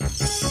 Hello.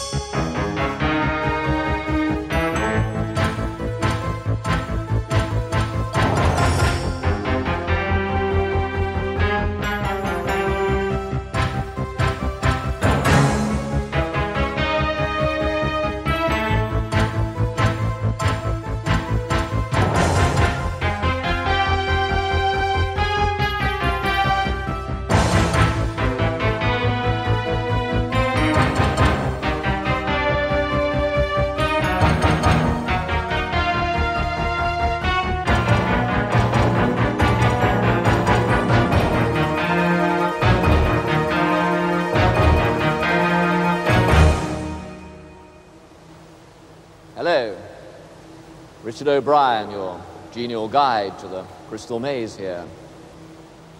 Richard O'Brien, your genial guide to the Crystal Maze here.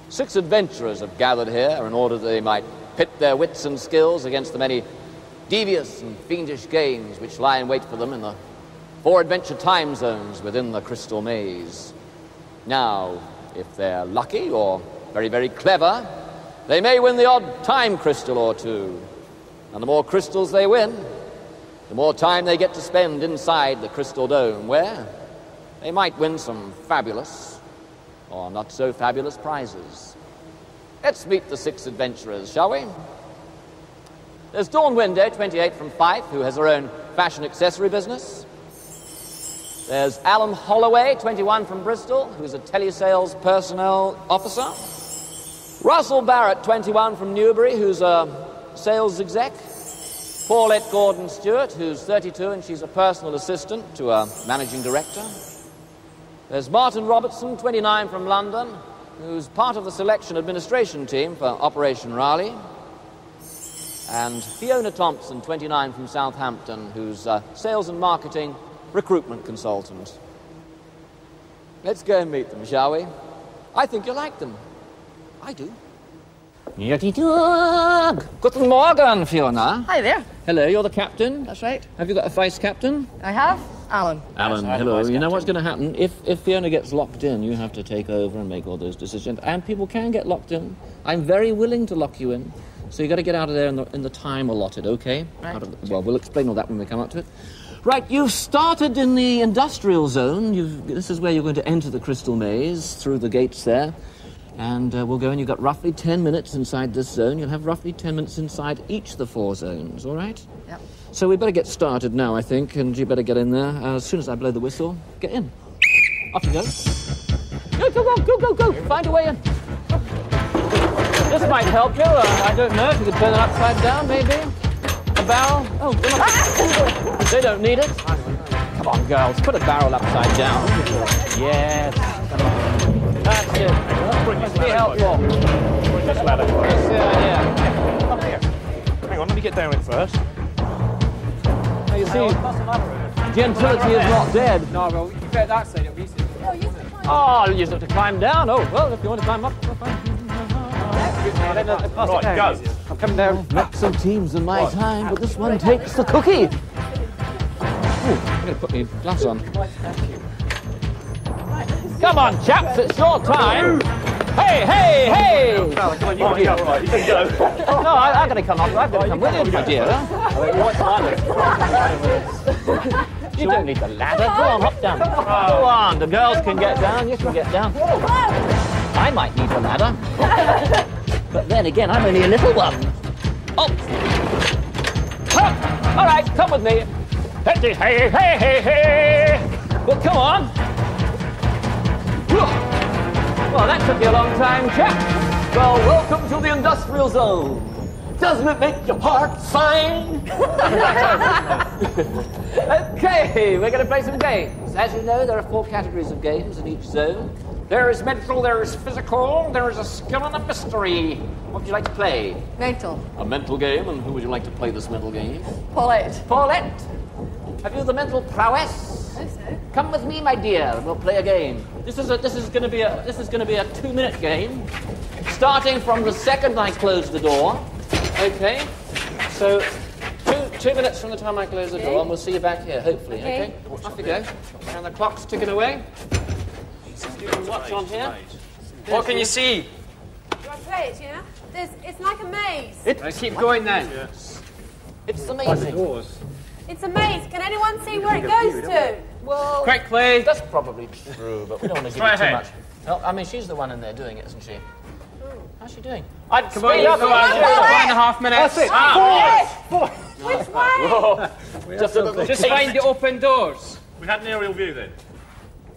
Six adventurers have gathered here in order that they might pit their wits and skills against the many devious and fiendish games which lie in wait for them in the four adventure time zones within the Crystal Maze. Now, if they're lucky or very, very clever, they may win the odd time crystal or two. And the more crystals they win, the more time they get to spend inside the Crystal Dome, where they might win some fabulous or not so fabulous prizes. Let's meet the six adventurers, shall we? There's Dawn Window, 28 from Fife, who has her own fashion accessory business. There's Alan Holloway, 21 from Bristol, who's a telesales personnel officer. Russell Barrett, 21 from Newbury, who's a sales exec. Paulette Gordon Stewart, who's 32 and she's a personal assistant to a managing director. There's Martin Robertson, 29 from London, who's part of the selection administration team for Operation Raleigh. And Fiona Thompson, 29 from Southampton, who's a sales and marketing recruitment consultant. Let's go and meet them, shall we? I think you'll like them. I do. Guten Morgen, Fiona. Hi there. Hello, you're the captain. That's right. Have you got a vice captain? I have Alan. Alan, hello. You know what's going to happen? If, if Fiona gets locked in, you have to take over and make all those decisions. And people can get locked in. I'm very willing to lock you in. So you've got to get out of there in the, in the time allotted, okay? Right. Out of the- well, we'll explain all that when we come up to it. Right, you've started in the industrial zone. You've, this is where you're going to enter the crystal maze through the gates there. And uh, we'll go in. You've got roughly 10 minutes inside this zone. You'll have roughly 10 minutes inside each of the four zones, all right? Yep. So we better get started now, I think, and you better get in there. Uh, as soon as I blow the whistle, get in. Off you go. Go, go, go, go, go, go. Find a way in. This might help you. Uh, I don't know if you could turn it upside down, maybe. A barrel. Oh, they don't need it. Come on, girls. Put a barrel upside down. Yes. That's it. Must be helpful. This ladder. That's the idea. Up here. Hang on, let me get down it first. Now, you see, gentility is not dead. No, well, you bet that side least. Oh, I'll use it to climb down. Oh, well, if you want to climb up. Right, go. I'm coming down. Met some teams in my time, but this one takes the cookie. Ooh, I'm going to put my glass on. Come on, chaps, it's your time. Hey, hey, hey! No, I, I'm going to come up. I've got to come with you, my dear. You don't need the ladder. Go on, hop down. Go on, the girls can get down. You can get down. I might need a ladder. But then again, I'm only a little one. Oh! Huh. All right, come with me. Hey, hey, hey, hey, hey! Well, come on. Well, that took you a long time, chap. Well, welcome to the industrial zone. Doesn't it make your heart sing? okay, we're going to play some games. As you know, there are four categories of games in each zone. There is mental, there is physical, there is a skill and a mystery. What would you like to play? Mental. A mental game, and who would you like to play this mental game? Paulette. Paulette, have you the mental prowess? Come with me, my dear, and we'll play a game. This is a, this is going to be a this is going to be a two-minute game, starting from the second I close the door. Okay, so two two minutes from the time I close the door, and we'll see you back here, hopefully. Okay, off you go. And the clock's ticking away. You can watch on here. What can you see? Do I play it, yeah? There's, it's like a maze. Let's keep going then. It's amazing. The doors. It's a maze. Can anyone see where it goes to? Well, Quickly. that's probably true, but we don't want to give Straight you too ahead. much. No, I mean, she's the one in there doing it, isn't she? How's she doing? I'd Come on, speed you up go a on. bit. One and a half minutes. Which way? Just, a, Just find the open doors. We had an aerial view then.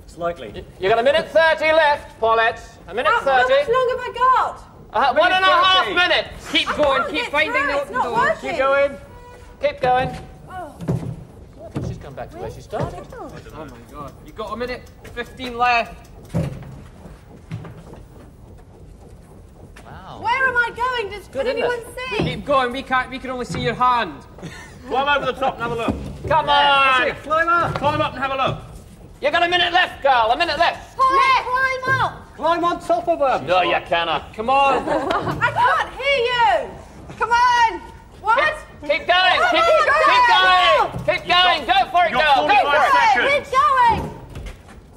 It's likely. You got a minute 30 left, Paulette. A minute How, how 30. much longer have I got? Uh, one and a half 30. minutes. Keep I going. can't Keep get finding through, the open doors. working. Keep going. Keep going. Back to where she started. Oh my god. You got a minute 15 left. Wow. Where am I going? Does Good, can anyone see? Keep going. We can't. We can only see your hand. Climb over the top and have a look. Come on. Climb up. Climb up and have a look. You got a minute left, girl. A minute left. Paulette, climb up! Climb on top of them. No, you cannot. Come on. I can't hear you! Come on! What? Keep going. Keep, on, keep going. Keep going. Go for it, girl. Go for it. seconds. Keep going!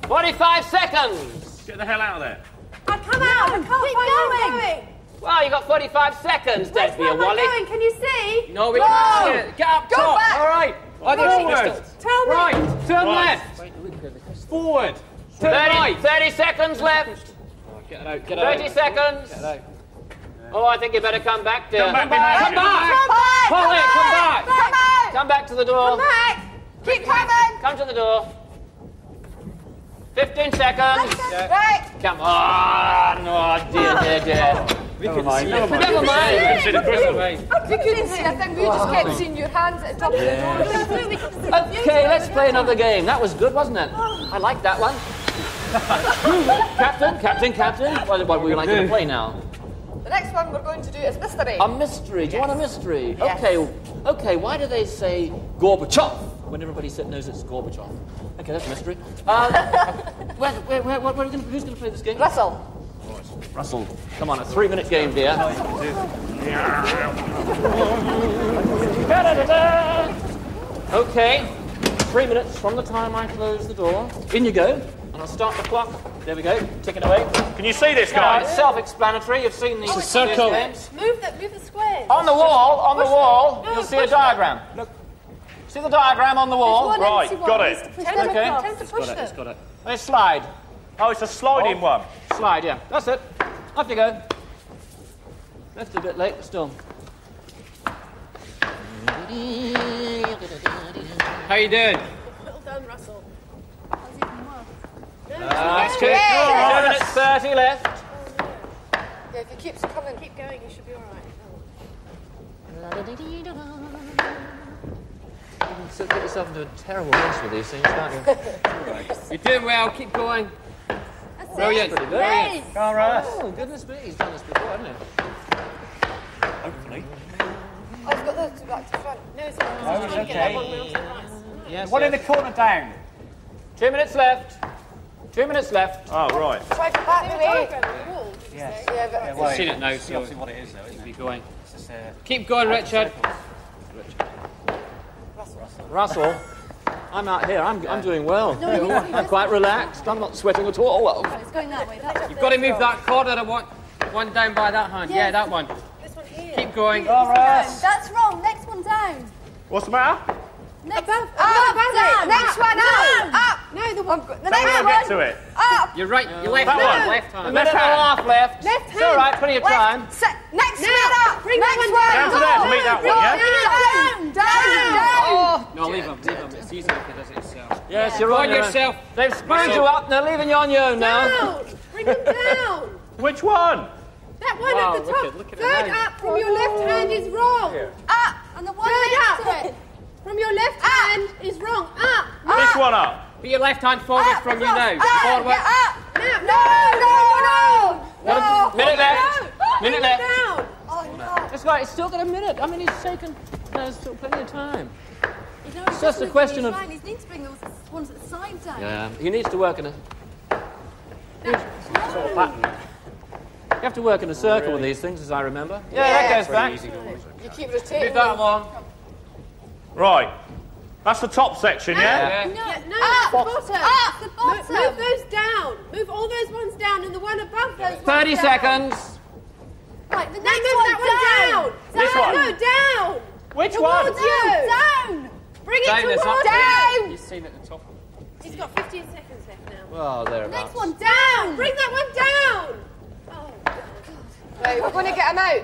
45 seconds. Get the hell out of there. I come out! I can't find where I'm going! Well, you got 45 seconds. Where's Don't be a where am I wally. going? Can you see? No, we Go! can't see it. Get up Go top. back. All right. Forward. Tell me! Right. Turn Right. left. Forward. Turn 30, right. 30 seconds left. Get out. Get 30 out. seconds. Get out. Oh, I think you better come back, dear. Come back behind Come you. back. back! Pull it, come back. Come back! Come back to the door. Come back! Keep coming! Come to the door. 15 seconds. Right! Come on. Oh, dear, dear, dear. Never oh mind. Never mind. Never mind. Consider Crystal. We couldn't see. I think we just oh. kept seeing your hands at the top of the door. Okay, let's play another game. That was good, wasn't it? Oh. I like that one. captain, captain, captain. What, what would you like to play now? The next one we're going to do is mystery. A mystery. Do you want a mystery? Okay, okay. Why do they say Gorbachev when everybody knows it's Gorbachev? Okay, that's a mystery. Uh, where, where, where, where, where are we gonna, who's going to play this game? Russell. Russell. Come on, a three-minute game, dear. Okay, three minutes from the time I close the door. In you go, and I'll start the clock. There we go. Tick it away. Can you see this, guys? it's self-explanatory. You've seen these, Oh, these circle. games. Move the move the squares. On the wall, on the wall. No, you'll see a push them. diagram. Look. See the diagram on the wall? One Right, one got it. to Okay. them Tend to push them. It's got it. They slide. Oh, it's a sliding oh. one. Slide, yeah. That's it. Off you go. Left a bit late, but still. How you doing? Well done, Russell. That's good. Yeah. Two minutes 30 left. Yeah, if he keeps coming, keep going, you should be all right. So get yourself into a terrible mess with these things, can't you? You're doing well. Keep going. That's Brilliant. it. Brilliant. Yes. All right. Oh, goodness me, he's done this before, hasn't he? Hopefully. I've got those two back to front. No, it's not. Oh, it's Trying to get okay. one round to the. Yes. One in the corner down. Two minutes left. Two minutes left. Oh, right. Try for back the. Wall, did you Yes. say? Yeah, but Yeah, well, Seen it now, so obviously what it is, though, isn't it? keep going. It's just, uh, Keep going, Richard. Russell, Russell. I'm out here. I'm, I'm doing well. I'm quite relaxed. I'm not sweating at all. it's going that way. That's You've got to move that corner. I want one down by that hand. Yeah, that one. This one here. Keep going. All right. That's wrong. Next one down. What's the matter? Next Above, up, above it. Next one, up, up. No, the one. The Don't next get to it. Up. You're right. Your left hand. one. Left hand. minute and a half left. Left It's all right, plenty of time. Next one up. bring next that one. one Down to there to meet that one, yeah? Down, down, down. Oh. No, leave him. Leave him. It's easier if he does it himself. Yes, you're on on your own. yourself. They've spurned you up they're leaving you on your own now. Down. Bring them down. Which one? That one Wow, at the look top. at- look at Third up from your left hand is wrong. Up. And the one Third next up. to it. From your left ah! hand is wrong. Up. This one up. Put your left hand forward from you now. Forward. Up. Now. No, no, no. No. Minute left. No. Minute left. them oh, down. Oh, oh no. That's right, it's still got a minute. I mean, he's taken. There's still plenty of time. You know, It's just a question of- He needs to bring those ones at the side down. Yeah, he needs to work in a. You have to work in a circle with these things, as I remember. Yeah, that goes back. You keep rotating. Move that along. Right. That's the top section, yeah? Yeah. No, No, up, that's the bottom. up, the bottom. move those down. Move all those ones down and the one above those ones 30 down. seconds. Right, the Now next move one that one down. This down. one. No, down. Which one? Towards you! Down! Bring Down, it there's towards not- down! You've seen at the top. He's got 15 seconds left now. Well, thereabouts. Next one down! Bring that one down! Oh, God. Right, we're going to get him out.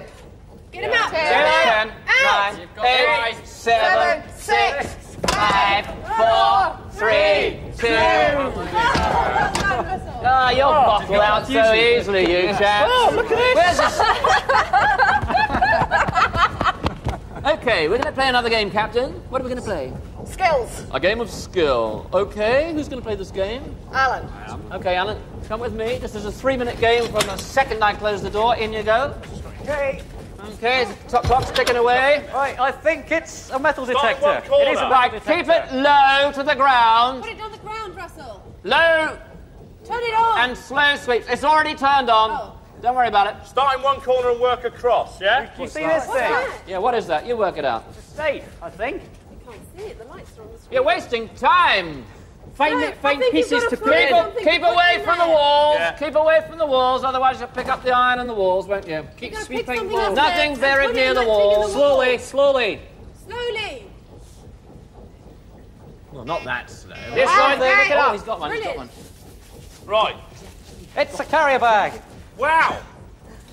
Get him out! Ten, Out! nine, You've got eight, five. seven, six, five, four, three, two. Ah, you'll bottle out so easily, you chaps. Oh, look at this. okay, we're going to play another game, Captain. What are we going to play? Skills. A game of skill. Okay, who's going to play this game? Alan. Okay, Alan, come with me. This is a three-minute game from the second I close the door. In you go. Okay. Okay, top clock's ticking away. Right, I think it's a metal Start detector. one. It is a metal Right, detector. keep it low to the ground. Put it on the ground, Russell. Low Turn it on. and slow sweeps. It's already turned on. Oh. Don't worry about it. Start in one corner and work across, yeah? Do you see this thing? Yeah, what is that? You work it out. It's a safe, I think. I can't see it. The lights are on the screen. You're wasting time. Find, No, it, find I think you've pieces to to put find in. Keep, something keep put away in from the walls. Yeah. Keep away from the walls, otherwise you'll pick up the iron on the walls, won't you? Keep gotta sweeping something walls. else. Nothing Put buried near the walls. taking wall. Slowly, slowly. Slowly. Well, not that slow. This Oh, side, there, look it oh, up. he's got one, he's got one. Right. It's a carrier bag. Wow.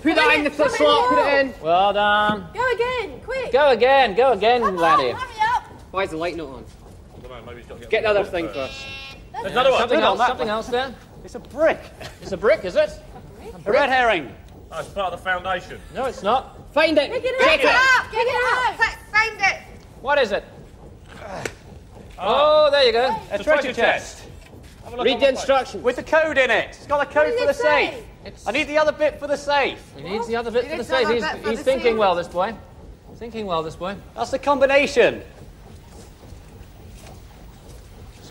Put that in the Put in slot, the put it in. Well done. Go again. Quick. Go again, go again, Come on, laddie. hurry up. Why is the light not on? I don't know, maybe he's got to Get the other thing first. There's another one. Something Good else, that something else there? It's a brick. It's a brick, is it? A red herring. Oh, it's part of the foundation. No, it's not. Find it. Pick it Check up. it. up. Pick it up. Find it. What is it? Ah. Oh, there you go. A It's treasure chest. Have a look Read the the instructions. With the code in it. It's got a code for the say? safe. It's, I need the other bit for the safe. he needs the other bit for the safe. He's, other bit for he's the thinking safe. well, this boy. Thinking well, this boy. That's the combination.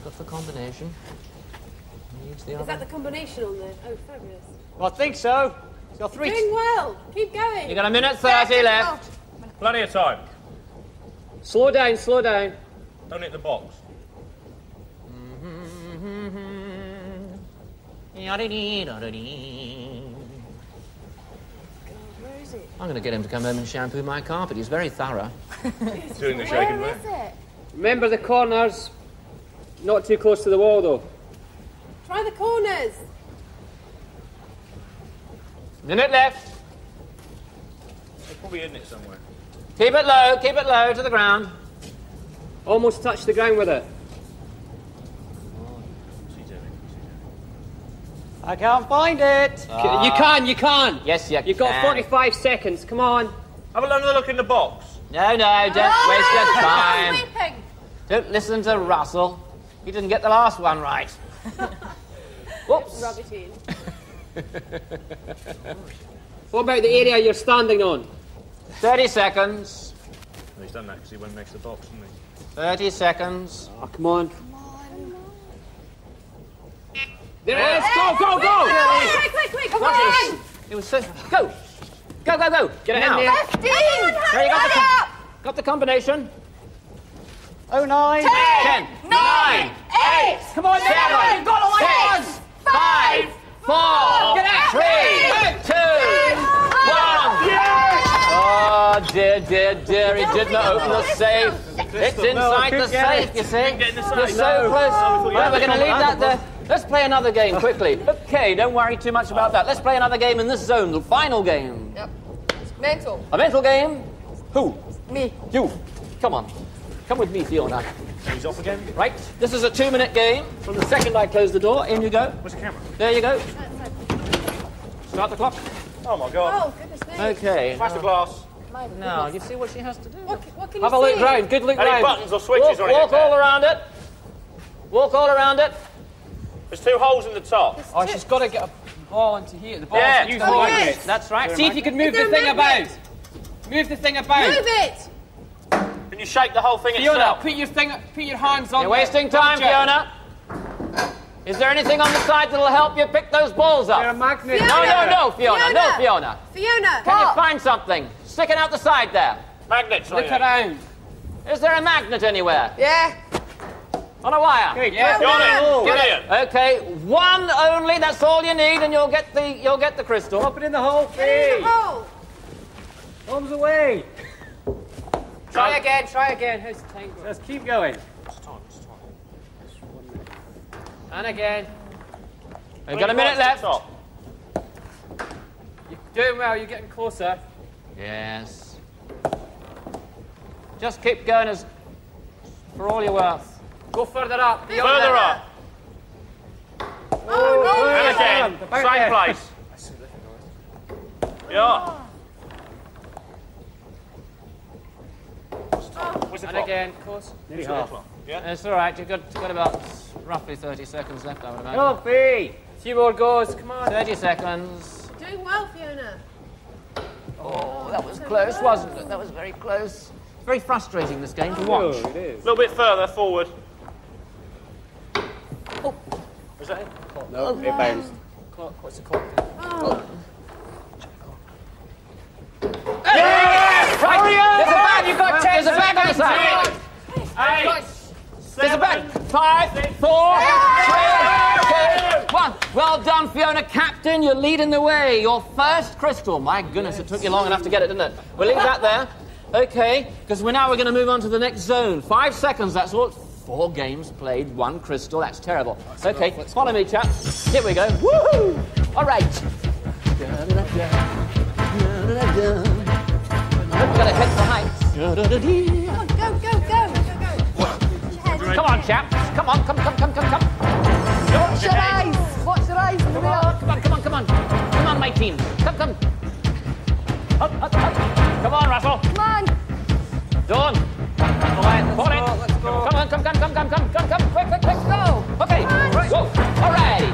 He's got the combination. He needs the Is other. that the combination on there? Oh, fabulous. Well, I think so. It's got three. Doing well. Keep going. You got a minute 30 left. Plenty of time. Slow down, slow down. Don't hit the box. Mm-hmm. Where is? I'm going to get him to come home and shampoo my carpet. He's very thorough. Doing the shaking Where there. is it? Remember the corners. Not too close to the wall though. Try the corners. Minute left. It's probably in it somewhere. Keep it low, keep it low to the ground. Almost touch the ground with it. What's he doing? What's he doing? I can't find it. you ah. can, you can. Yes, you You've got 45 seconds. Come on. Have another look in the box. No, no, don't waste your oh, time. Don't listen to Russell. He didn't get the last one right. Whoops. Rub it in. What about the area you're standing on? 30 seconds. And he's done that because he went next to the box, didn't he? 30 seconds. Oh, come on. There it is. Go, go, go. Quick, quick, quick. Come on. It was so. Go! Go, go, go! Get it now. in there. Fifteen. There you got com- got the combination. Oh nine. 10, 9, 8, Come on, 7, 6, 5, 4, 3, 2, 1. Oh, dear, dear, dear. He didn't open the safe. It's inside the safe, you see. get You're so close. No, we Well, we're going to leave that there. Let's play another game quickly. Okay, don't worry too much about that. Let's play another game in this zone, the final game. Yep. Mental. A mental game. Who? Me. You. Come on. Come with me, Fiona. He's off again. Right? This is a two minute game. From the second I close the door, in you go. Where's the camera? There you go. Start the clock. Oh my god. Oh, goodness me. Okay. Smash the glass. Now, you see what she has to do? What, what can you Have a look see? round. Good look Any round. buttons or switches Walk, or anything? walk all around it. Walk all around it. There's two holes in the top. Oh, she's got to get a ball into here. The ball. Yeah, use two the holes. yes. That's right. See if you can move the thing magnet? about. Move the thing about. Move it. Can you shake the whole thing Fiona, itself? put your thing, put your hands on. You're the wasting time, object. Fiona. Is there anything on the side that'll help you pick those balls They're a up? magnet. No, no, no, Fiona. No, Fiona. Fiona. Fiona. Can you find something sticking out the side there? Magnets. Look around. Is there a magnet anywhere? Yeah. On a wire? Yeah. Got it. Well Brilliant. Okay, one only. That's all you need, and you'll get the you'll get the crystal. Pop it in the hole, Get in the hole. Bombs away. Try again, try again. How's the time going? Just keep going. And again. We've got a minute left. Top. You're doing well, you're getting closer. Yes. Just keep going as for all you're worth. Go further up. beyond Further that. up. Oh, And again. Same place. Yeah. Where's the And clock? again, close. Nearly half. It's all right. You've got, got about roughly 30 seconds left, I would imagine. Coffee! A few more goes, come on. 30 seconds. Doing well, Fiona. Oh, that was oh, close, wasn't it? That was very close. It's very frustrating, this game, to oh, watch. Oh, it A little bit further forward. Oh. Is that it? No, it oh, bounced. Clock, what's the clock? Hurry up! There's a bag! You've got 10 There's a bag on the side! Eight. There's a bag! Five, four, three, two, one. Well done, Fiona. Captain, you're leading the way. Your first crystal. My goodness, it took you long enough to get it, didn't it? We'll leave that there. Okay, because we're now we're going to move on to the next zone. Five seconds, that's all. Four games played, one crystal. That's terrible. Okay, follow me, chaps. Here we go. Woohoo! All right. We're going to hit the heights. Put your head. Come on, chaps. Come on, come, come, come, come, come. Watch your eyes. Watch your eyes. Come on, come on, come on, come on. Come on, my team. Come, come. Up, up, up. Come on, Russell. Come on. Dawn. All right, fall in. Let's go. Come on, come, come, come, come, come, come, come. Quick, quick, quick, go. Okay, go. All right.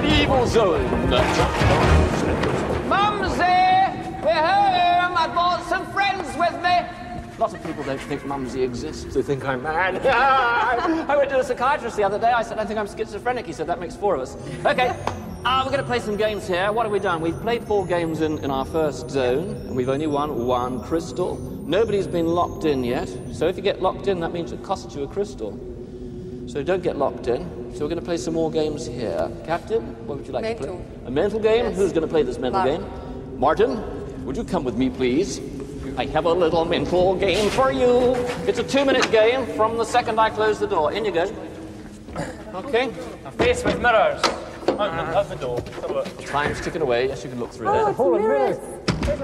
Medieval zone. Mumsy! We're home! I brought some friends with me. Lots of people don't think Mumsy exists. They think I'm mad. I went to a psychiatrist the other day. I said, I think I'm schizophrenic. He said, that makes four of us. Okay. Uh, we're going to play some games here. What have we done? We've played four games in, in our first zone, and we've only won one crystal. Nobody's been locked in yet. So if you get locked in, that means it costs you a crystal. So don't get locked in. So we're going to play some more games here. Captain, what would you like to play? A mental game? Yes. Who's going to play this mental Martin. game? Martin, would you come with me, please? I have a little mental game for you. It's a two-minute game from the second I close the door. In you go. Okay. A face with mirrors. Open, ah. open the door. Have a look. Time's ticking away. Yes, you can look through Oh, there. it's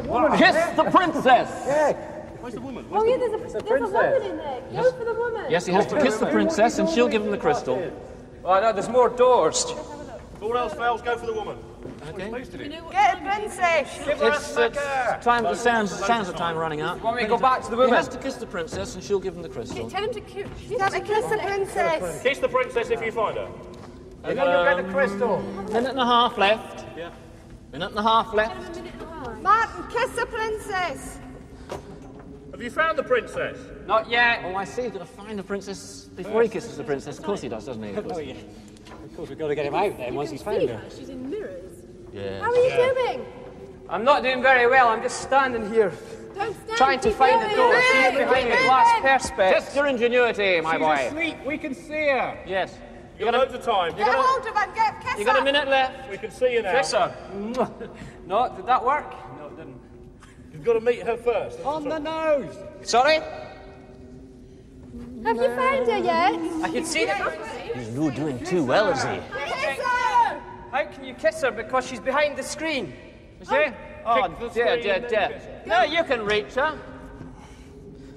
mirrors. Kiss the princess. Where's the woman? Oh, yeah, there's a, there's a woman in there. Go for the woman. Yes, he has to kiss the princess, and she'll give him the crystal. Oh no, there's more doors. If all else fails, go for the woman. Okay. Get a princess. It's, it's time. The sounds, sounds of time running out. Want me to go back to the woman? He has to kiss the princess, and she'll give him the crystal. Tell him to kiss. Have a kiss the princess. Kiss the princess if you find her. And then you'll get the um, crystal. Minute and a half left. Yeah. Minute and a half left. Martin, kiss the princess. Have you found the princess? Not yet. Oh, I see. You've got to find the princess before he kisses the princess. Of course he does, doesn't he? Of course. Oh, yeah. Of course, we've got to get him out then once he's found her. She's in mirrors. Yeah. How are you doing? I'm not doing very well. I'm just standing here Don't stand. trying to keep find the door. She's Keep behind the glass perspex. Test your ingenuity, my She's boy. asleep. We can see her. Yes. You got loads of time. Get hold of her and get kiss You got a minute left. We can see you now. Kiss her. No, did that work? No, it didn't. You've got to meet her first. On the nose. Sorry? Have you found her yet? I can see that. He's not doing too well, is he? Kiss her. How can you kiss her? Because she's behind the screen. Is she? Oh, dear, dear, dear. No, you can reach her.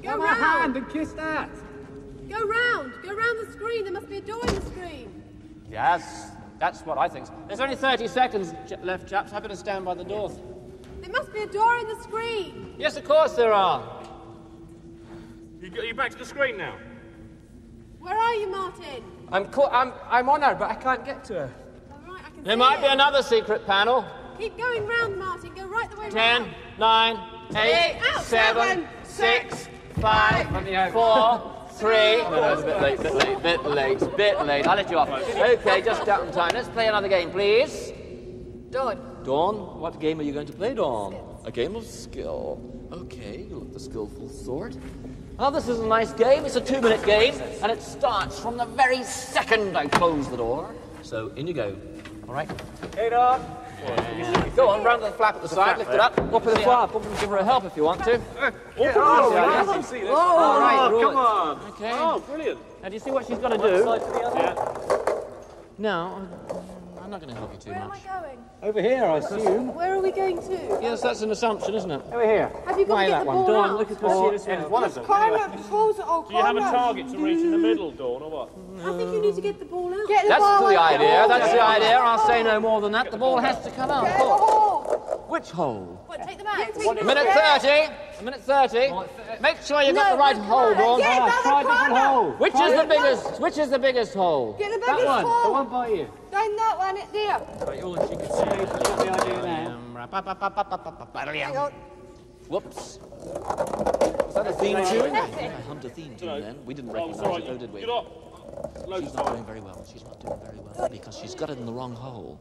Go Have a hand round. and kiss that. Go round. Go round the screen. There must be a door in the screen. Yes, that's what I think. There's only 30 seconds left, chaps. Happy to stand by the door. There must be a door in the screen. Yes, of course there are. You got you back to the screen now. Where are you, Martin? I'm, co- I'm, I'm on her, but I can't get to her. All right, I can There see might be another secret panel. Keep going round, Martin. Go right the way Ten, round. nine, eight, Eight, out, seven, seven, six, five, four, three. No, no, it's a bit late, bit late, bit late, bit late. I'll let you off. Okay, just out in time. Let's play another game, please. Dawn. Dawn, what game are you going to play, Dawn? A game of skill. Okay, you look the skillful sort. Well, this is a nice game. It's a two-minute game, and it starts from the very second I close the door. So in you go. All right. Hey, Dawn. Go on, round the flap at the side, lift it up. Up with the flap. Up and give her a help if you want to. Oh, All right, come right. on. Okay. Oh, brilliant. Now, do you see what she's got to do? Yeah. No, I'm not going to help you too Where am I going? Over here, I assume. Where are we going to? Yes, that's an assumption, isn't it? Over here. Have you got Why to get that the one? ball Dawn, out? look at the seat as well. Climb up the balls. Do you have a target to reach in the middle, Dawn, or what? I think you need to get the ball out. Get the That's ball the out. idea. That's the idea. I'll say no more than that. The ball has to come out. Get the hole. Which hole? What, take them out? A minute 30. A minute 30. Make sure you got the right hole, Dawn. Get another try a different hole. Which is the biggest? Which is the biggest hole? Get the That biggest one. The hole. one by you. Down that one, it there. What the idea now? Hang on. Whoops. Was that a theme tune? I hummed a theme tune then. We didn't Oh, recognise it's all right. it, though, did we? You're not. Loads She's not doing very well. She's not doing very well because she's got it in the wrong hole.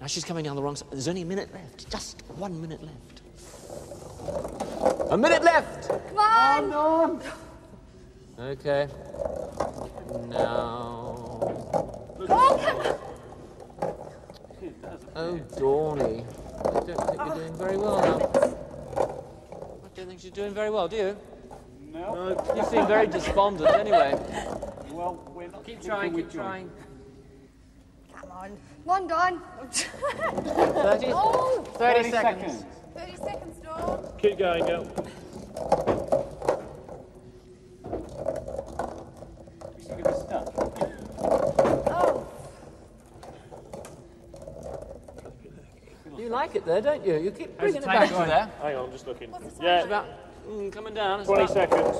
Now she's coming down the wrong side. There's only a minute left. Just one minute left. A minute left. Come on! Okay. Now. Oh, come Oh, Dawny. I don't think you're doing very well now. I don't think she's doing very well, do you? No. You seem very despondent anyway. Well, we're not. Keep trying, keep trying. Come on. One done. 30, Oh, 30 seconds. 30 seconds, Dawn. Keep going, girl. You still stuck. Oh, You like it there, don't you? You keep bringing it back going? there. Hang on, I'm just looking. what's the Yeah, time? About mm, coming down. It's 20 about seconds.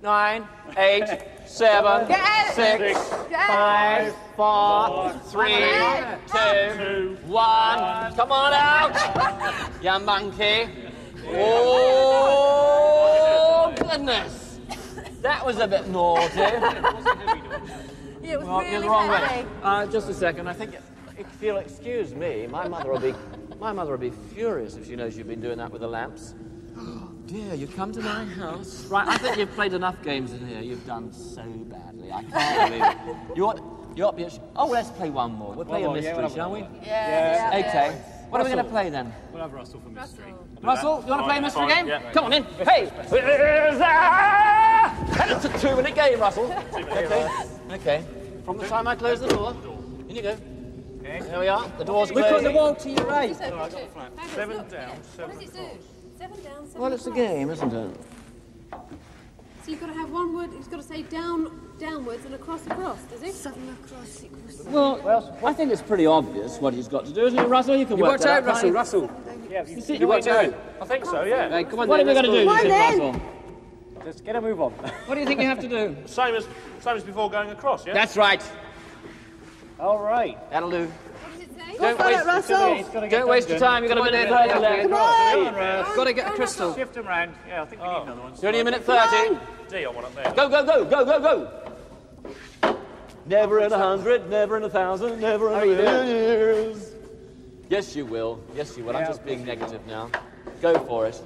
nine, eight, seven, Get out. six, Get out. five, four, three, two, one. Come on out, you monkey. Oh goodness, that was a bit naughty. Yeah, it was Well, really you're the wrong way. heavy. Uh, just a second. I think if you'll excuse me, my mother will be my mother will be furious if she knows you've been doing that with the lamps. Oh dear, you come to my house. Right, I think you've played enough games in here. You've done so badly. I can't believe it. You ought you ought to be. ash- Oh, let's play one more. We'll play a more, yeah, mystery, shall we? Yeah. yeah. Okay. What are we going to play then? We'll have Russell for mystery. Russell, you want to play a mystery game? yeah. Come on in. Hey! Where's it's a two-minute game, Russell. Okay. Okay. From the time I close the door, in you go. There we are. The door's Look closing. on the wall to your right. Seven down, What does it do? Seven down, seven Well, it's a game, isn't it? So you've got to have one word, he's got to say down, downwards and across, across, does he? Seven across equals... Well, I think it's pretty obvious what he's got to do, isn't it, Russell? You can You work worked that out, Russell, Russell. Yeah, You, you, You worked out. I think so, yeah. Hey, come on What then, have we got to do, go. you think, then. Russell? just get a move on. What do you think you have to do? Same as same as before going across, yeah? That's right. All right. That'll do. What does it say? Don't for it, waste, Russell. He's got don't waste your time. You've got a minute then. thirty left. Come on. Got to get a crystal. Shift him round. Yeah, I think we need oh. another one. It's only a minute thirty. D on one up there. Go, go, go, go, go, go. Never in a hundred, never in a thousand, never in a million years. Yes, you will. Yes, you will. I'm just being negative now. Go for it.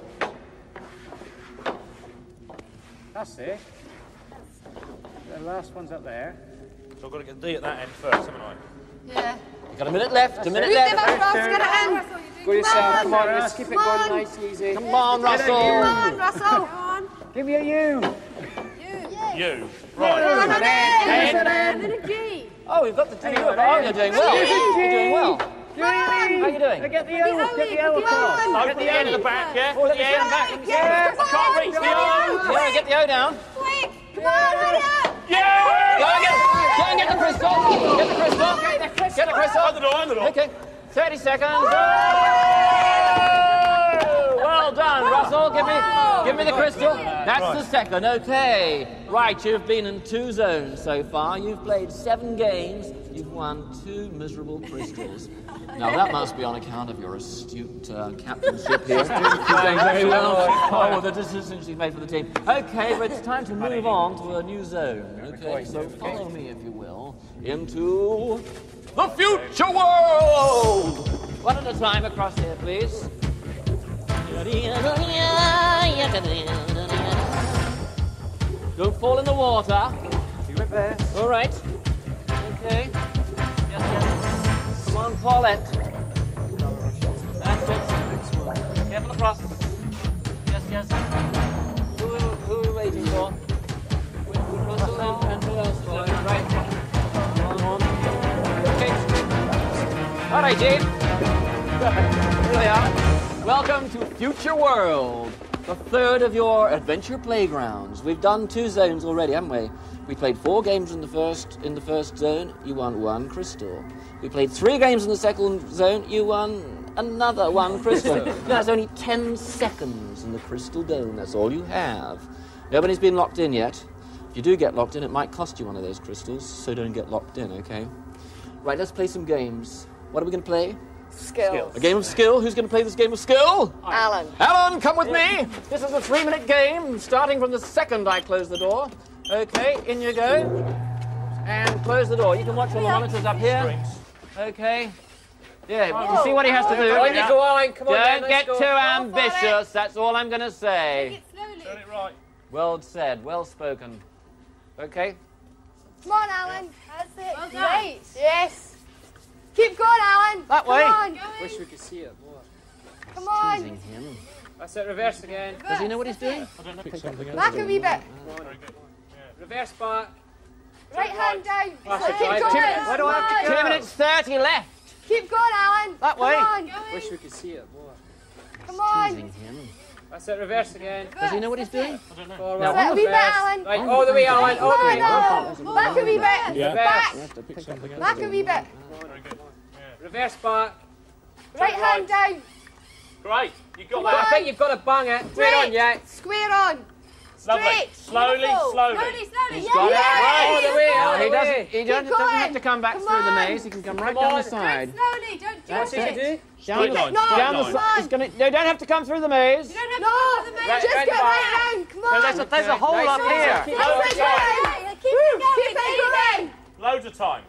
That's it. The last one's up there. So I've got to get D at that end first, haven't I? Yeah. You've got a minute left. A minute Read left. out, Russ. Get. Go yourself. Come on, Russ. let's keep it Come going on. nice, easy. Come on, Russell. Come on, Russell. Come on. Give me a U. You. Right. And an N. N. And then a G. Oh, we've got the D. Oh, you're doing well. You're doing well. Come on. How you doing? Get the Get O. the Get the O, O get the across. O. Open the end at the back, yeah? Oh, let the yeah. end back. Yeah. I can't reach the O. Yeah, get the O down. Quick. Come on, hurry up. Yeah! Go and get, go and get the crystal. Get the crystal. Get the crystal. Under the door, under the door. Okay. 30 seconds. Well done. done, Russell. Give me, give me the crystal. That's the second. Okay. Right, you've been in two zones so far. You've played seven games. You've won two miserable crystals. Now that must be on account of your astute uh, captainship here. She's very well. Oh, the decisions you've made for the team. Okay, but it's time to move on to a new zone. Okay, so follow me, if you will, into the future world. One at a time across here, please. Don't fall in the water. All right. Okay. Yes, yes. Come on, Paulette. That's it. Careful across. Yes, yes. Who, who are we waiting for? Russell and, and who else? Right. Come on. Okay. All right, Jane. Here we are. Welcome to Future World, the third of your adventure playgrounds. We've done two zones already, haven't we? We played four games in the first in the first zone. You won one crystal. We played three games in the second zone. You won another one crystal. That's only ten seconds in the crystal dome. That's all you have. Nobody's been locked in yet. If you do get locked in, it might cost you one of those crystals. So don't get locked in, okay? Right, let's play some games. What are we going to play? Skills. A game of skill. Who's going to play this game of skill? Alan. Alan, come with me. This is a three-minute game, starting from the second I close the door. Okay, in you go. And close the door. You can watch on the monitors up here. Okay. Yeah, you see what he has to do. Oh, on you go, Alan. Come on, Don't let's get go. too ambitious. That's all I'm going to say. Slowly. Turn it right. Well said. Well spoken. Okay. Come on, Alan. That's it. Well. Great. Yes. Keep going, Alan. That Come way. on. Wish we could see it more. Come on. Teasing him. That's it. Reverse again. Does he know what he's doing? Back a wee bit. Reverse back. Right hand down. That's Keep going. drive. Come Why do I have to on. Two minutes thirty left. Keep going, Alan. That Come way. on. Wish we could see it more. Come on. Teasing him. That's it. Reverse again. Does he know what he's doing? Forward. Now, Back a wee bit. Alan. Right, all the way, Alan. All the way. Back a wee bit. Back. Back a wee bit. Reverse back. Right hand down. Great. You got Come I think you've got to bang it. Do it on yet. Square on. Lovely. Straight. Slowly, Beautiful. slowly. Slowly, slowly. Yeah. got it. Yes. All the way. No, All he the doesn't. He doesn't, doesn't have to come back Come through the maze. He can come right Come down on. the side. Slowly, don't That's jump it. it. do? Down the, line, No. straight down the side. He's gonna. No, don't have to come through the maze. You don't have No. to go to the main. Right, Just right get right down. Come No, on. there's a, there's a hole Nice up here. Keep going. keep it going. Keep it going. Loads of time.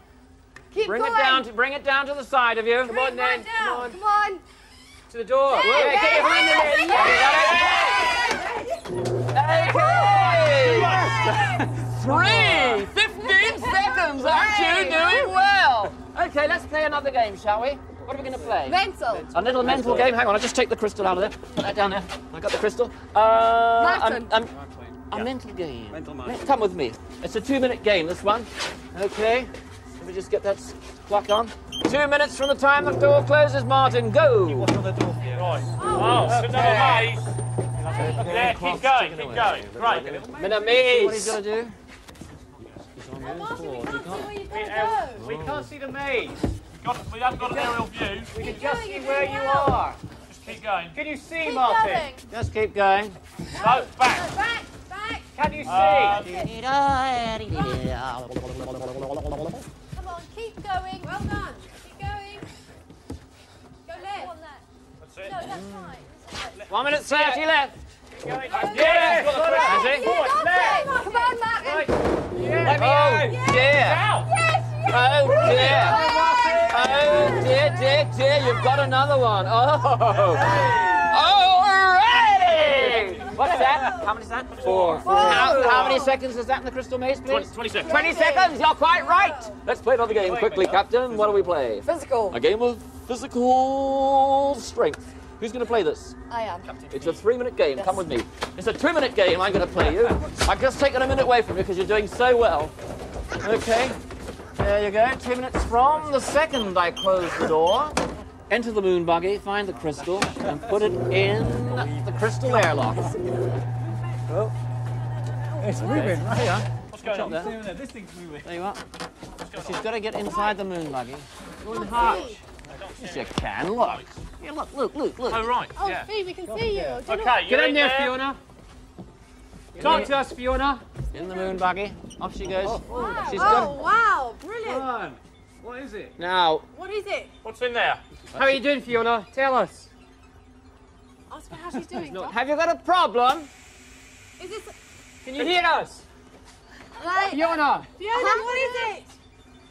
Keep Bring going. it down. To, bring it down to the side of you. Come on then. Right Come on. Come on. To the door. Yeah, get your hand in there. Okay. Three. Fifteen seconds. Aren't you doing well? Okay, let's play another game, shall we? What are we going to play? Mental. A little mental game. Hang on, I'll just take the crystal out of there. Put that down there. I got the crystal. Uh, Martin. um, um, a mental game. Mental Come with me. It's a two-minute game. This one. Okay. Let me just get that s- clock on. Two minutes from the time the door closes. Martin, go. Right. Oh, it's another maze. Yeah, keep going, keep going. Great. Minute What he's maze. got to do? Martin, we can't see where you've got to go. We can't see the maze. Got, we haven't got an aerial view. We can just see where you are. Just keep going. Can you see, Keep Martin? going. Just keep going. No, back. Back, back. Can you see? Uh, Come on, keep going. Well done. Keep going. Go left. That's it. No, that's fine. One minute thirty left. Yeah, got the Has he? You got it. Come on, Martin. Let me Oh out. Oh, dear. Out. Oh dear. Oh dear, dear, dear. You've got another one. Oh. Alrighty. What's that? How many is that? Four. How, how many seconds is that in the crystal maze, please? 20 seconds. 20 seconds. You're quite right. Let's play another game quickly, Captain. What do we play? Physical. A game of physical strength. Who's going to play this? I am. Captain It's a three-minute game. Come with me. It's a two-minute game. I'm going to play you. I've just taken a minute away from you because you're doing so well. Okay. There you go. Two minutes from the second I close the door. Enter the moon buggy, find the crystal, and put it in the crystal airlock. It's moving, right? There What's going on? There you are. She's got to get inside the moon buggy. Oh, Go in hard. Yes, you can. Look. Yeah, look, look, look, look. Oh, right. Oh, yeah. Fee, we can see you. Do Okay, you're Get in there, there. Fiona. Talk to us, Fiona. In the moon buggy. Off she goes. Oh, oh. She's Oh, good. wow, brilliant. Come on. What is it? Now, What is it? What's in there? How are you doing, Fiona? Tell us. Ask her how she's doing. Doc. have you got a problem? Is this Can you hear us? like Fiona. Fiona? What is it?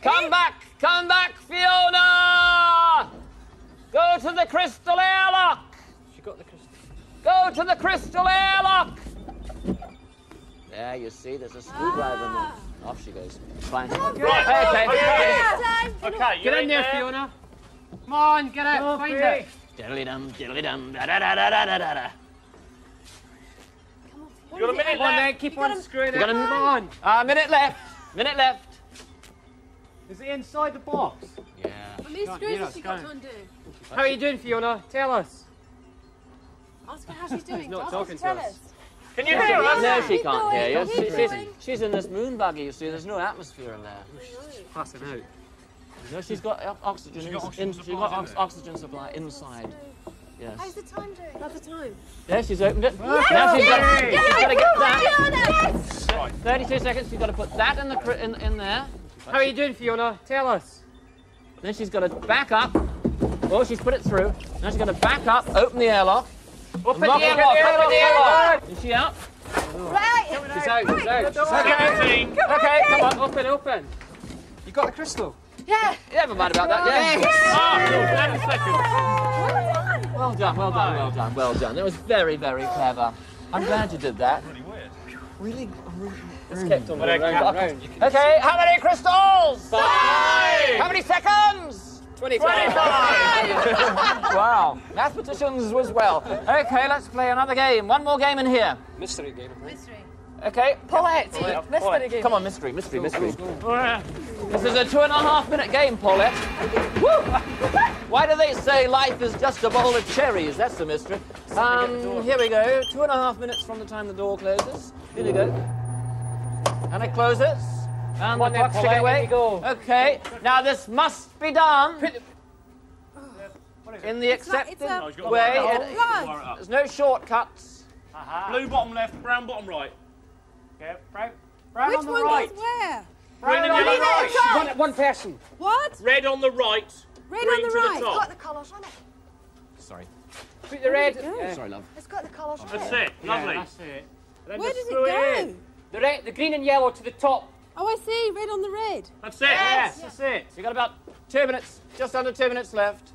Come back! Come back, Fiona! Go to the crystal airlock! She got the crystal. Go to the crystal airlock! There, you see, there's a screwdriver in there. Ah. Off she goes. Fine. Right. Okay, Okay. Time. Okay, you're Get in there, Fiona. Come on, get out. Find it. Diddly dum, diddly dum, da da da da da da da. You got a minute Come on, then. left. Keep on screwing it. gotta- Come on. Uh, minute left. Minute left. Is it inside the box? Yeah. How many Can't screws has she got to undo? How are you doing, Fiona? Tell us. Ask her how she's doing. not talking to us. us. Can you hear us? No, she can't going, hear you. keep She's, she's in this moon buggy, you see. There's no atmosphere in there. She's Passing out. No, she's got o- oxygen. in- in- she's got oxygen supply inside. How's the time doing? How's the time? There, she's opened it. Now she's got, she's got to get that. Fiona! 32 seconds. She's got to put that in the cr- in, in there. How are you doing, Fiona? Tell us. Then she's got to back up. Oh, she's put it through. Now she's got to back up, open the airlock. Open Lock the it, airlock. open Open the the airlock. Is she out? Right. She's out. She's out. She's out. Okay. Okay, come on. Open, open. You got the crystal. Yeah. Yeah, never mind about that. Yeah. Ah, 11 seconds. Well done, well done, well done, well done. That was very, very clever. I'm glad you did that. Really weird. Really, It's kept on Well, going they round kept- and round. You can Okay, how many crystals? Five. How many seconds? 25. wow, mathematicians as well. Okay, let's play another game. One more game in here. Mystery game. Mystery. Okay, Paulette. Mystery game. Come on, mystery, mystery, mystery. This is a two and a half minute game, Paulette. Woo! Why do they say life is just a bowl of cherries? That's the mystery. Um, here we go. Two and a half minutes from the time the door closes. Here we go. And it closes. And on the then, clock's ticking away. go. Okay, now this must be done in the accepted a- he's got way. It- up. Wire up. There's no shortcuts. Blue bottom left, brown bottom right. Yeah, brown, brown Which on the one right. goes where? Green and yellow right. One, one person. What? Red on the right. Red Green on the to the right. top. Got the colours on it. Sorry. Put the red. Yeah. Sorry, love. It's got the colours on That's it. it. Lovely. Yeah, that's it. Then Where does screw it go? in. The red, the green and yellow to the top. Oh, I see. Red on the red. That's it. Yes, that's it. You got about two minutes, just under two minutes left.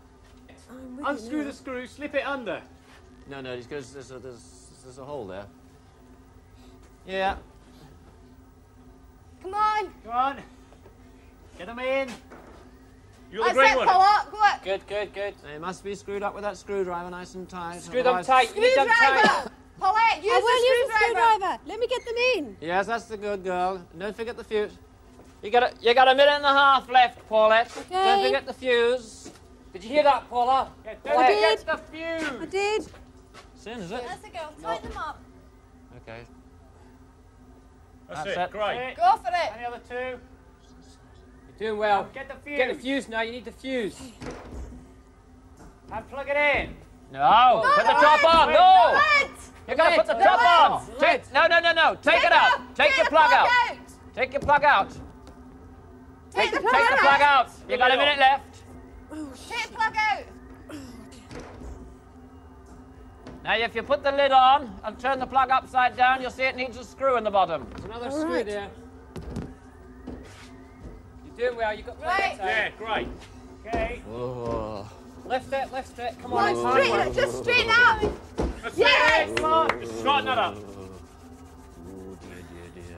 I'm Unscrew you the screw, slip it under. No, no, because there's a, there's, there's a hole there. Yeah. Come on. Go on. Get them in. You're the green one. Paula. Go on. Good, good, good. They must be screwed up with that screwdriver nice and tight. Screw them tight. You need them tight. Screwdriver. Paulette, use I will use the the screwdriver. screwdriver. Let me get them in. Yes, that's the good girl. Don't forget the fuse. You got a, you got a minute and a half left, Paulette. Okay. Don't forget the fuse. Did you hear that, Paula? Yeah, Paula. don't did. forget the fuse. I did. Soon, is it? That's the girl. Tighten them up. Okay. That's That's it. it. Great. Go for it. Any other two? You're doing well. Get the fuse. Get the fuse now. You need the fuse. And plug it in. No, put the top on. No, you gotta put the Red. top on. Red. Take, no, no, no, no. Take it out. Take your plug out. Take your plug out. Take the plug, Take the plug out. You got a minute left. Take the plug out. Now, if you put the lid on and turn the plug upside down, you'll see it needs a screw in the bottom. There's another screw there. You're doing well. You've got plenty of time. Yeah, great. Okay. Oh. Lift it, lift it. Come Come on, on, it's hard straighten it. Just straighten out. That's Yes. it. Come on. Just straighten that up.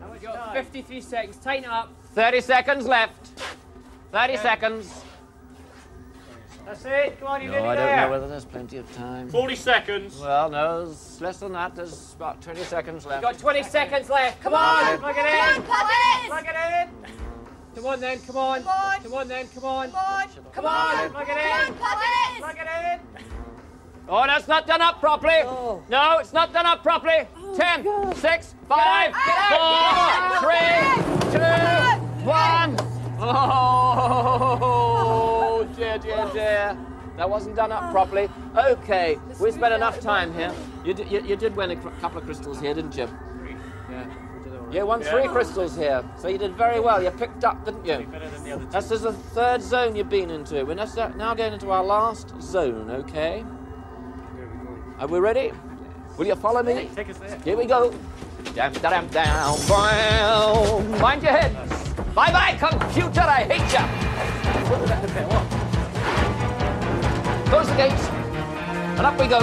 How much You got 53 seconds. Tighten it up. 30 seconds left. 30 seconds. That's it. Come on, you No, nearly I don't know whether there's plenty of time. 40 seconds. Well, no, there's less than that. There's about 20 seconds left. You left. got 20 seconds left. Come Come on. on. Plug it Come Plug it in. Plug it in. Come on then. Come on. Come on. Come on then. Come on. Come on. Come on. Plug it Come in. on, Paulette. Plug it in. Oh, that's not done up properly. Oh. No, it's not done up properly. Oh, Ten, six, five, four, three, two, one. Oh, dear, dear, dear. That wasn't done up properly. Okay, we spent enough time here. You, did- you, you did win a couple of crystals here, didn't you? Yeah, all right. You won three crystals here, so you did very well. You picked up, didn't you? Better than the other two. That's the third zone you've been into. We're just- uh, now going into our last zone, okay? Are we ready? Will you follow me? Take us there. Here we go. Dam, da, dam, down, down. Mind your head. Bye bye, computer. I hate ya. Close the gates. And up we go.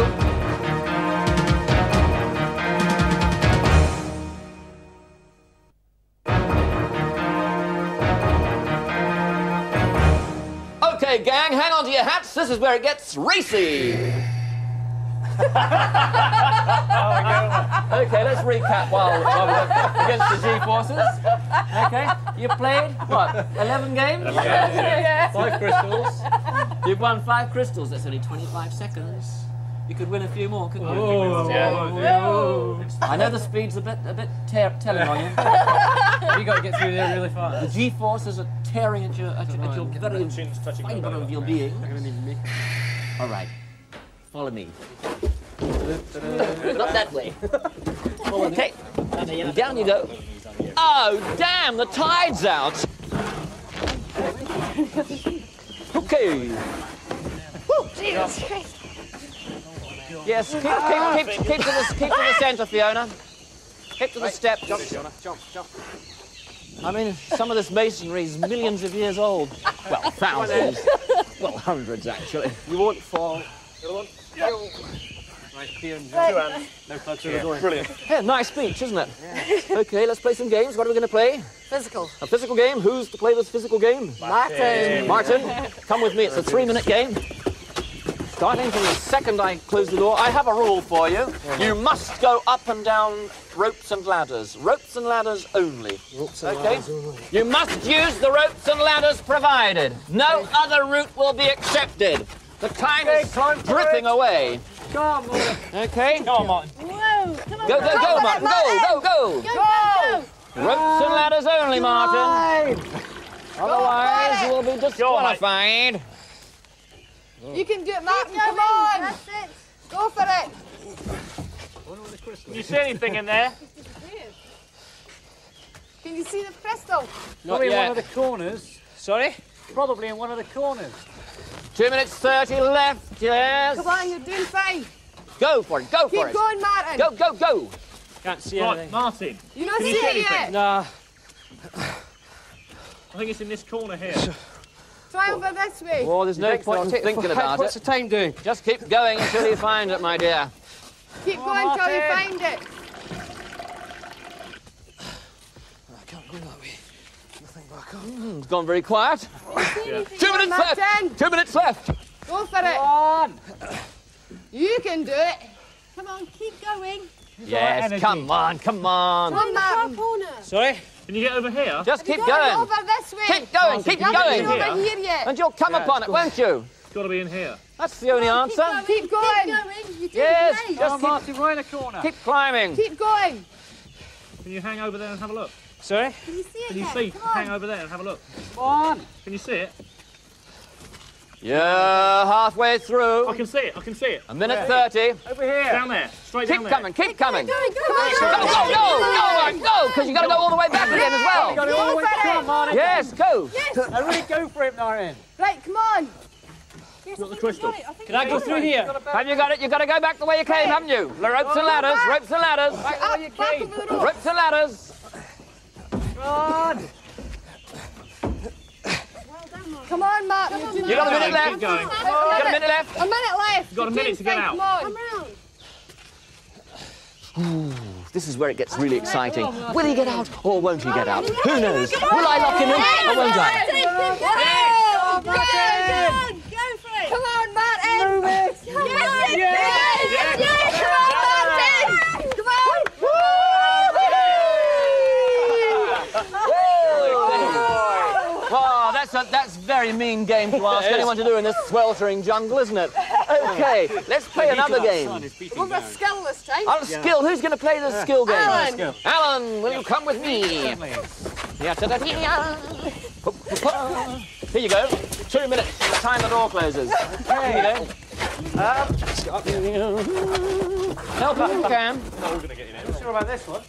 Okay, gang, hang on to your hats. This is where it gets racy. Oh, okay, let's recap while, while we're against the G forces. Okay, you played what? Eleven games. Five crystals. You've won five crystals. That's only twenty-five seconds. You could win a few more, couldn't you? I know the speed's a bit a bit telling on you. You got to get through there really fast. The. G forces are tearing at your at, your- at your very touching of your being. I don't even make it. All right, follow me. Not that way. Okay, down you go. Oh, damn, the tide's out. Okay. Jesus Christ. Yes, keep, keep, ah. keep, keep, to the, keep to the centre, Fiona. Keep to the step. Jump, Fiona. Jump, jump. I mean, some of this masonry is millions of years old. Well, thousands. well, hundreds, actually. You won't fall. Right, here and Right. Now touch where we're going. Brilliant. Yeah, nice speech, isn't it? Yeah. Okay, let's play some games. What are we going to play? Physical. A physical game? Who's to play this physical game? Martin. Martin, come with me. It's a three minute game. Starting from the second I close the door, I have a rule for you. You must go up and down ropes and ladders. Ropes and ladders only. Ropes and Okay? ladders only. You must use the ropes and ladders provided. No other route will be accepted. The time is dripping away. Come on, Okay? Come on, Martin. Whoa! Come on, Go, go, go, Martin. Go, go, go. Go, go, Ropes and ladders only, Martin. Otherwise, you will be disqualified. You can do it, Martin. Come on. That's it. Go for it. Can you see anything in there? Can you see the crystal? Probably in one of the corners. Sorry? Probably in one of the corners. Two minutes thirty left, yes. Come on, you're doing fine. Go for it, go for it. Keep going, Martin. Go, go, go. Can't see Right, anything. Martin. You not Can see you see it yet. Nah. I think it's in this corner here. Try over this way. Oh, there's no point in thinking about What's it. What's the time doing? Just keep going until you find it, my dear. Keep going oh, until you find it. I can't go that way. Nothing back up. Hmm, It's gone very quiet. Two minutes Martin. left. Two minutes left. Go for it. On! You can do it. Come on, keep going. Yes, come on, come on. Come on, In the far Martin. corner. Sorry? Can you get over here? Just keep Go going. over this way. Keep going, keep You haven't been going. over here yet. And you'll come upon it, won't you? It's got to be in here. That's the only answer. Keep going. Keep going. You're doing Yes, great. just Oh, keep, Martin, right in the corner. keep climbing. Keep going. Can you hang over there and have a look? Sorry? Can you see it Can you yet? see? Come on. Hang over there and have a look. Come on! Can you see it? You're halfway through. I can see it. I can see it. A minute 30. Over here! Down there. Straight down Keep there. coming, keep coming. Go, go, Come on, go. Go, go, go, go, go, because you got to go all the way back again as You well. got it all the way Go for Come it. on, Martin! Yes, go. I really go for it, Martin! Right, come on. Yes, Got I the think crystal. I've got it. I think Can I I've go got through it. here? Have you got it? You've got to go back the way you came, haven't you? The ropes and ladders, ropes and ladders, Right, up, back over the ropes and ladders. Come on! Well done, Mark. Come on, Martin. You've You got a it. minute Keep left. going. You got a minute left. A minute left. You've got a minute to get out. Come on. Come round. This is where it gets really exciting. Will he get out or won't he get out? Who knows? Will I lock him in or won't I? Yes. Go, go, go for it. Come on, Martin. Come on. Yes, yes, yes. Come on, Martin. Come on. Oh, that's a that's very mean game to ask anyone to do in this sweltering jungle, isn't it? Okay, let's play another game. We'll go skill this time. On skill, who's going to play the skill game? Alan. Alan, will you come with me? Yeah, ta-da-dee-ya. Here you go. Two minutes from the time the door closes. Here you go. Help out if you can. Not sure about this one.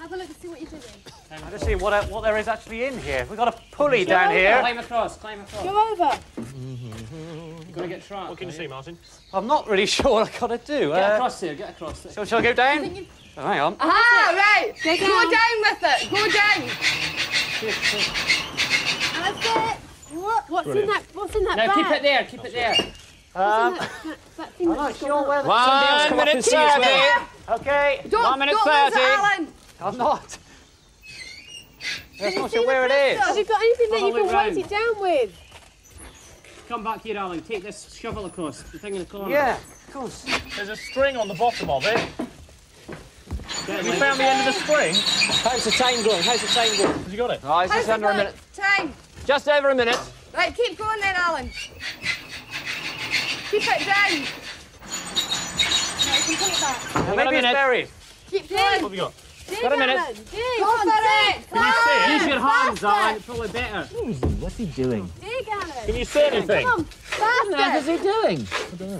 Have a look and see what you're doing. I'm just seeing what, uh, what there is actually in here. We've got a pulley down over. here. Climb across, climb across. Go over. You're gonna get trapped. What can you see, Martin? I'm not really sure what I've got to do. Get Uh, across here, get across there. shall, shall I go down? Oh, hang on. Ah, right. Go Go down. down with it. Go down. That's it. What? What's in that? What's in that Now bag? keep it there, keep it there. What's in that, that, that I'm not sure where the... One minute and see as well. thirty. Okay. Don't, One minute don't lose it, 30. Alan. I'm not. I'm not sure where it is. Have you got anything that you can it weight it down with? Come back here, Alan. Take this shovel across. The thing in the corner. Yeah, of course. There's a string on the bottom of it. Get You found the end of the string. How's the time going? How's the time going? Have you got it? Oh, it's just it under a minute. Time. Just over a minute. Right, keep going then, Alan. Keep it down. Right, you can put it back. Now, maybe it's minute. buried. Keep What going. have you got? Dig, Got a minute. Alan, dig. Go for it. Can you see Use your hands, Alan. Probably better. What's he doing? Dig, Alan. Can you see anything? Come on. Faster. he doing?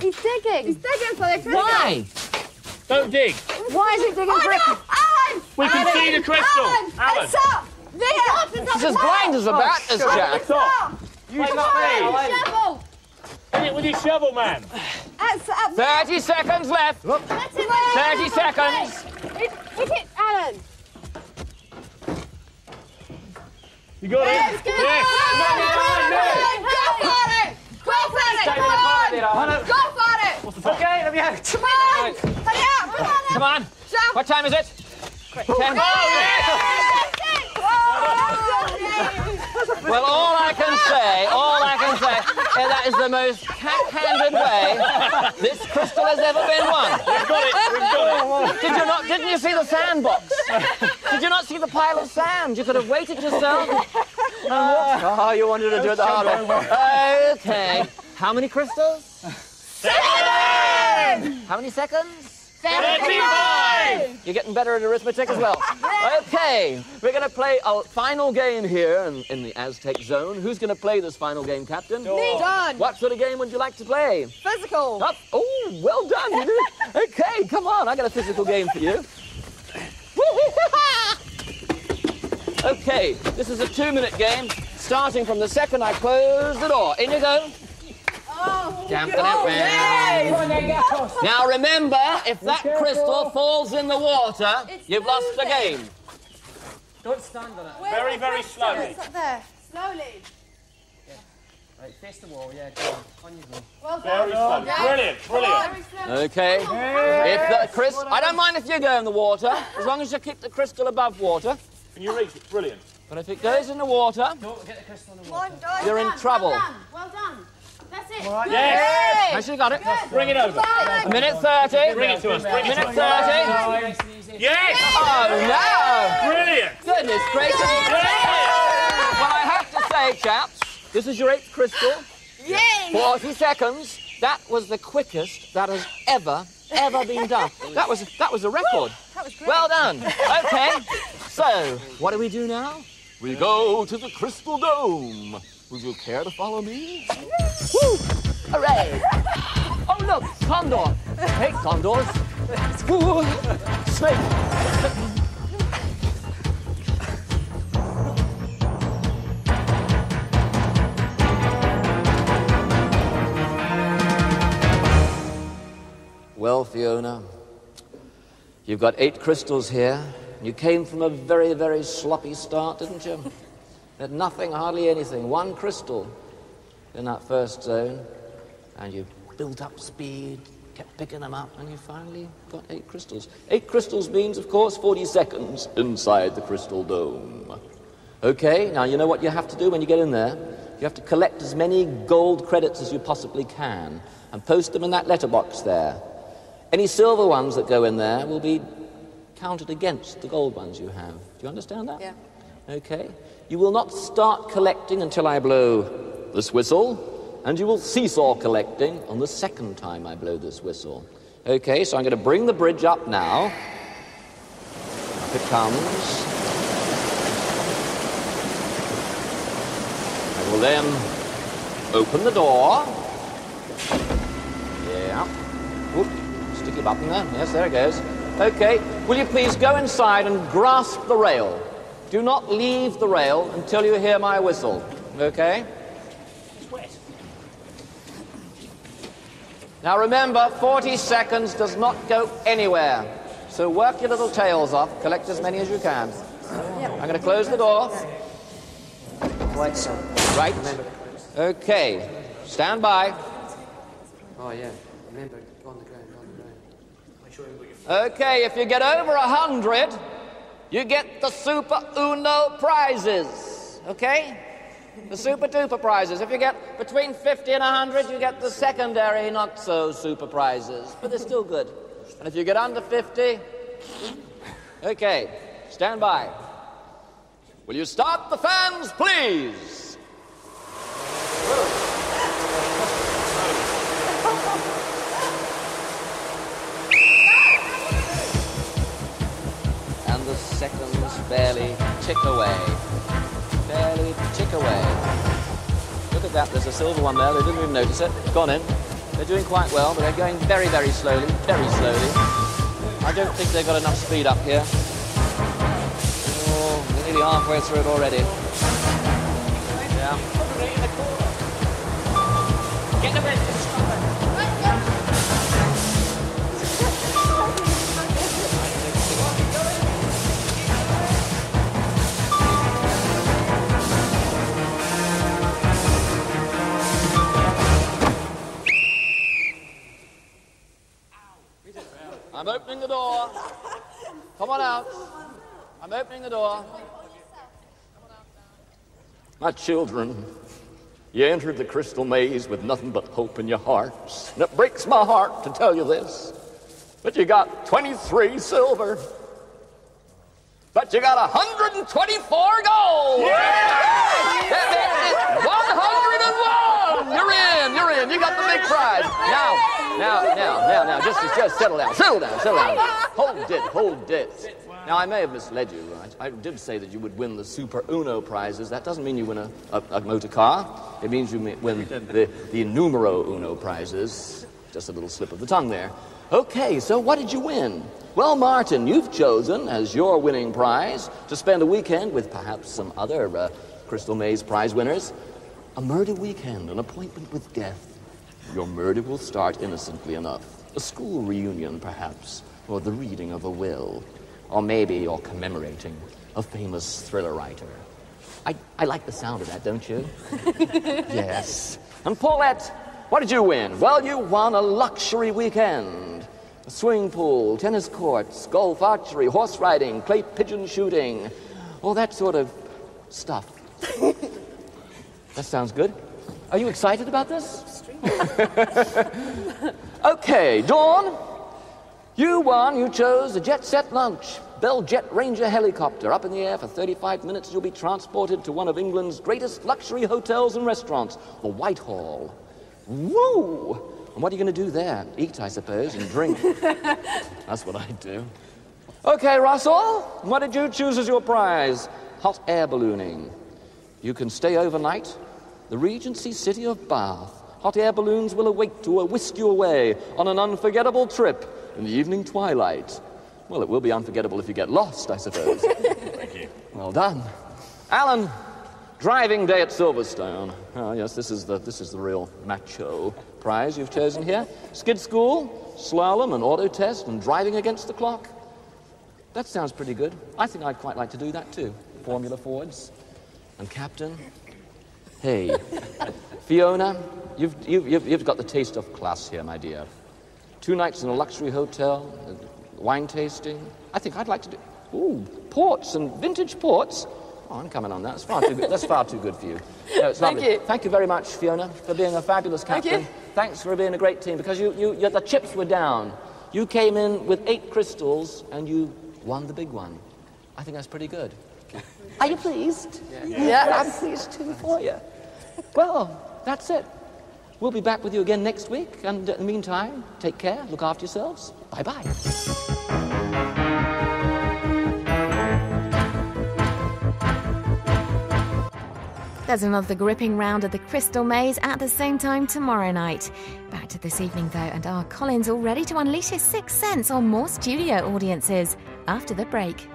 He's digging. He's digging for the crystal. Why? Don't dig. Why is he digging for it? Oh, Alan! We can see the crystal. Alan! Alan. It's up! There! He's as blind as a bat, this Jack. It's up! Use Come not on, me. shovel! Hit it with your shovel, man. It's up uh, 30 seconds left. That's it. 30 seconds. Hit, hit it, You got it? Let's go! Yes. Go for it! Go for it! Stay in Come on! Go for it! Okay, let me out. Come on! Hurry up! Come on! Come on. Jump! What time is it? Ten. Well, all I can say, all I can say, is that is the most cat-handed way this crystal has ever been won. We've got it. We've got it. Did you not? Didn't you see the sandbox? Did you not see the pile of sand? You could have weighted yourself. Uh, oh, you wanted to do it the hard way. Okay. How many crystals? Seven. How many seconds? Thirty-five. You're getting better at arithmetic as well. Okay, we're going to play a final game here in, in the Aztec zone. Who's going to play this final game, Captain? Me. Done! What sort of game would you like to play? Physical! Up. Oh, well done. You did it. Okay, come on. I got a physical game for you. okay, this is a two-minute game, starting from the second I close the door. In you go. Jump it up, man. Now remember, if that crystal falls in the water, you've lost the game. Dawn't stand on it. Very, very slowly. It's up there. Slowly. Right, face the wall, yeah, go on. On you go. Well Very done. slowly. Brilliant. Brilliant. Very slowly. Okay. If the crystal, I don't mind if you go in the water, as long as you keep the crystal above water. Can you reach it? Brilliant. But if it goes in the water, Don't get the crystal in the water. on, Don. you're in Well trouble. done. Well done. That's it. Good. Yes. Has she got it? Bring it over. A minute 30. Bring it to us. Bring it Minute to 30. us. Nice and easy. Yes. Oh, Brilliant. no! Goodness gracious. Well, I have to say, chaps, this is your eighth crystal. Yay! 40 seconds. That was the quickest that has ever, ever been done. That was that was a record. That was great. Well done. Okay. So, what do we do now? We go to the Crystal Dome. Would you care to follow me? Woo! Hooray! Oh, look, condor. Hey, condors. Woo! Snake. Well, Fiona, you've got eight crystals here. You came from a very, very sloppy start, didn't you? Had nothing, hardly anything. One crystal in that first zone. And you built up speed, kept picking them up, and you finally got eight crystals. Eight crystals means, of course, 40 seconds inside the crystal dome. Okay, now you know what you have to do when you get in there? You have to collect as many gold credits as you possibly can and post them in that letterbox there. Any silver ones that go in there will be counted against the gold ones you have. Do you understand that? Yeah. Okay. You will not start collecting until I blow this whistle, and you will cease all collecting on the second time I blow this whistle. Okay, so I'm going to bring the bridge up now. Up it comes. will then open the door. Yeah. Oop, sticky button there. Yes, there it goes. Okay, will you please go inside and grasp the rail? Do not leave the rail until you hear my whistle. Okay? Now remember, 40 seconds does not go anywhere. So work your little tails off, collect as many as you can. I'm going to close the door. Right, so. Right. Okay. Stand by. Oh, yeah. Remember, on the ground, on the ground. Okay, if you get over a hundred, you get the Super Uno prizes. Okay? The Super Duper prizes. If you get between 50 and 100, you get the secondary not so super prizes. But they're still good. And if you get under 50, okay, stand by. Will you start the fans, please? Seconds barely tick away. Barely tick away. Look at that, there's a silver one there, they didn't even notice it. Gone in. They're doing quite well, but they're going very, very slowly, very slowly. I don't think they've got enough speed up here. Oh, they're nearly halfway through it already. Yeah. Get. I'm opening the door. Come on out. I'm opening the door. My children, you entered the crystal maze with nothing but hope in your hearts. And it breaks my heart to tell you this. But you got 23 silver. But you got 124 gold. That makes it 101. You're in. You're in. You got the big prize. Now, now, now, now, now. Just, just settle down. Settle down. Settle down. Hold it. Hold it. Now, I may have misled you. I, I did say that you would win the Super Uno prizes. That doesn't mean you win a, a, a motor car. It means you win the, the Numero Uno prizes. Just a little slip of the tongue there. Okay, so what did you win? Well, Martin, you've chosen as your winning prize to spend a weekend with perhaps some other uh, Crystal Maze prize winners. A murder weekend, an appointment with death. Your murder will start innocently enough. A school reunion, perhaps, or the reading of a will. Or maybe you're commemorating a famous thriller writer. I, I like the sound of that, don't you? yes. And Paulette, what did you win? Well, you won a luxury weekend. A swimming pool, tennis courts, golf, archery, horse riding, clay pigeon shooting, all that sort of stuff. that sounds good. Are you excited about this? okay, Dawn, you won. You chose a jet set lunch. Bell Jet Ranger helicopter up in the air for 35 minutes. You'll be transported to one of England's greatest luxury hotels and restaurants, the Whitehall. Woo! And what are you going to do there? Eat, I suppose, and drink. That's what I do. Okay, Russell, what did you choose as your prize? Hot air ballooning. You can stay overnight. The Regency City of Bath. Hot air balloons will await to whisk you away on an unforgettable trip in the evening twilight. Well, it will be unforgettable if you get lost, I suppose. Thank you. Well done. Alan, driving day at Silverstone. Oh, yes, this is the, this is the real macho prize you've chosen here. Skid school, slalom, and auto test, and driving against the clock. That sounds pretty good. I think I'd quite like to do that too. Formula Fords. And Captain, hey, Fiona, you've, you've, you've, you've got the taste of class here, my dear. Two nights in a luxury hotel, uh, wine tasting. I think I'd like to do. Ooh, ports and vintage ports. Oh, I'm coming on that. That's far too good. That's far too good for you. No, it's Thank you. Thank you very much, Fiona, for being a fabulous captain. Thank you. Thanks for being a great team because you, you, you, the chips were down. You came in with eight crystals and you won the big one. I think that's pretty good. Are you pleased? Yeah. I'm pleased too for you. Well, that's it. We'll be back with you again next week. And in the meantime, take care, look after yourselves. Bye bye. There's another gripping round of the Crystal Maze at the same time tomorrow night. Back to this evening, though, and our Collins all ready to unleash his sixth sense on more studio audiences after the break.